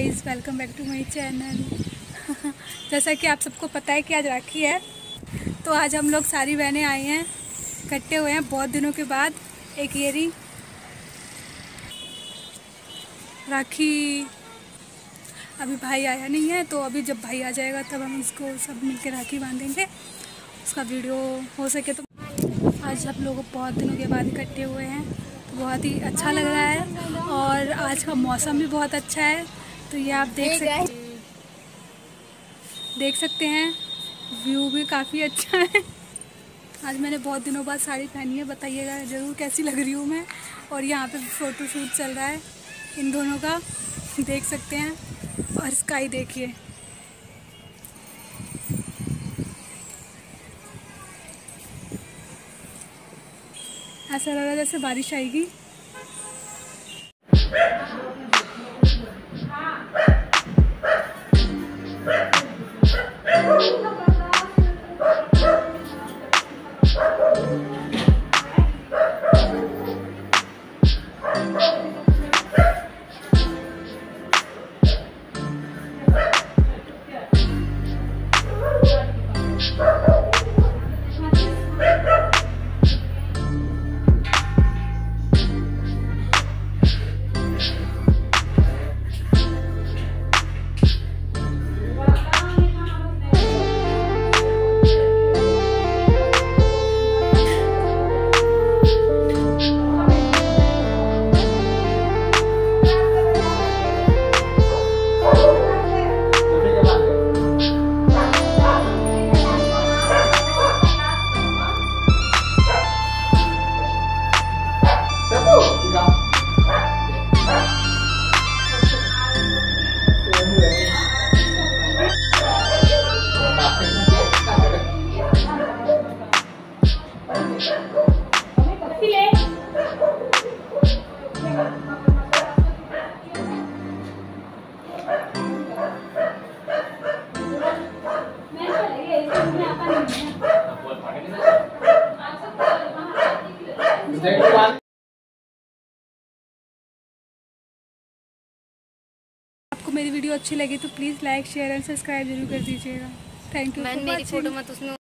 Guys welcome back to my channel जैसा कि आप सबको पता है कि आज राखी है तो आज हम लोग सारी बहनें आई हैं, इकट्ठे हुए हैं बहुत दिनों के बाद, एक येरी। राखी अभी भाई आया नहीं है तो अभी जब भाई आ जाएगा तब हम इसको सब मिलकर राखी बांधेंगे, उसका वीडियो हो सके तो। आज हम लोग बहुत दिनों के बाद इकट्ठे हुए हैं तो बहुत ही अच्छा लग रहा है, और आज का मौसम भी बहुत अच्छा है। तो ये आप देख सकते देख सकते हैं व्यू भी काफ़ी अच्छा है। आज मैंने बहुत दिनों बाद साड़ी पहनी है बताइएगा ज़रूर कैसी लग रही हूँ मैं। और यहाँ पे फ़ोटो शूट चल रहा है इन दोनों का देख सकते हैं। और स्काई देखिए। ऐसा लग रहा है जैसे बारिश आएगी। आपको मेरी वीडियो अच्छी लगी तो please like share and subscribe ज़रूर कर दीजिएगा। थैंक यू मेरी फ़ोटो मत उसमें